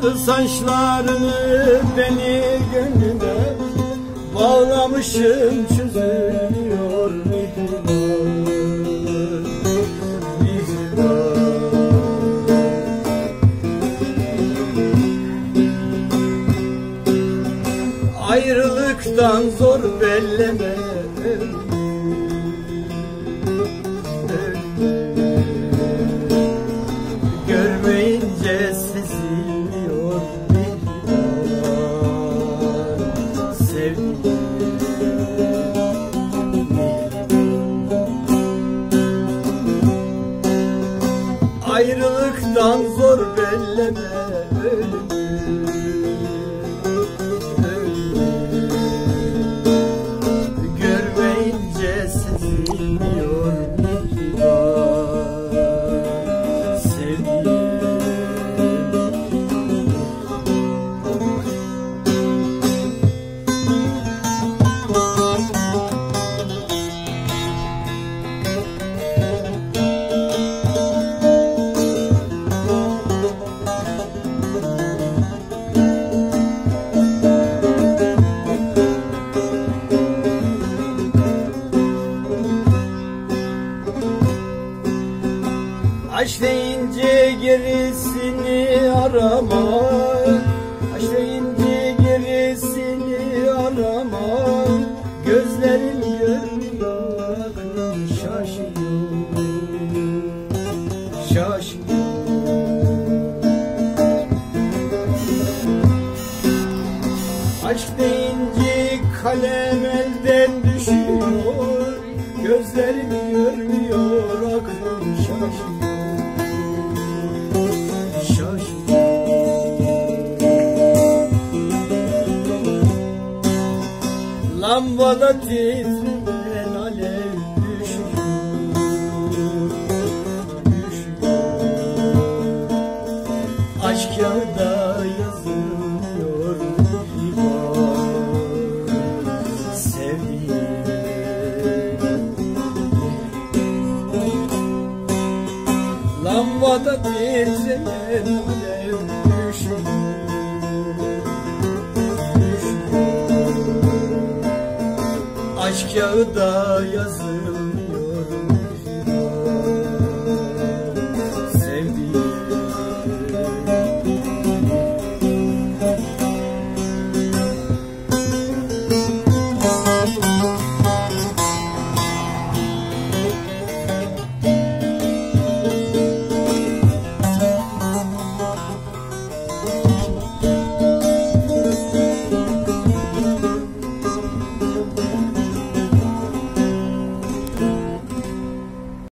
Sarı saçlarını beni gönlüne Bağlamışım çözülüyor Mihriban Ayrılıktan zor belleme Ayrılıktan zor belleme ölümü Deyince gerisini arama. Aşk deyince gerisini arama. Gözlerim aklım şaşıyor Şaşıyor. Aşk deyince kalem elden düşüyor Gözlerim görmüyor aklım Şaşıyor Lambada titreyen alev düşüyor. Düşüyor Aşk yağda yazılıyor divan Sevdiğim. Lambada titreyen alev taş kağıda yazılmış.